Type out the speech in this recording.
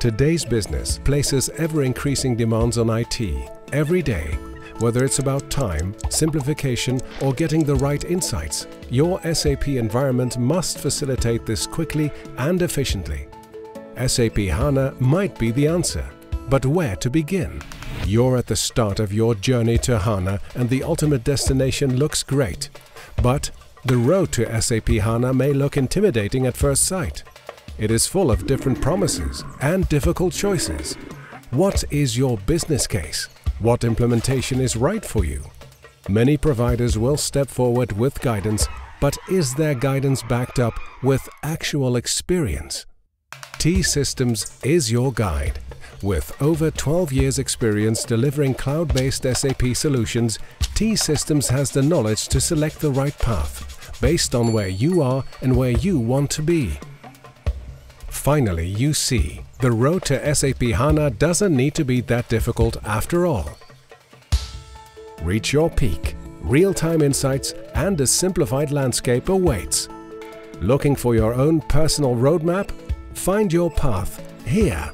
Today's business places ever-increasing demands on IT every day. Whether it's about time, simplification or getting the right insights, your SAP environment must facilitate this quickly and efficiently. SAP HANA might be the answer, but where to begin? You're at the start of your journey to HANA and the ultimate destination looks great. But the road to SAP HANA may look intimidating at first sight. It is full of different promises and difficult choices. What is your business case? What implementation is right for you? Many providers will step forward with guidance, but is their guidance backed up with actual experience? T-Systems is your guide. With over 12 years experience delivering cloud-based SAP solutions, T-Systems has the knowledge to select the right path, based on where you are and where you want to be. Finally, you see, the road to SAP HANA doesn't need to be that difficult after all. Reach your peak. Real-time insights and a simplified landscape awaits. Looking for your own personal roadmap? Find your path here.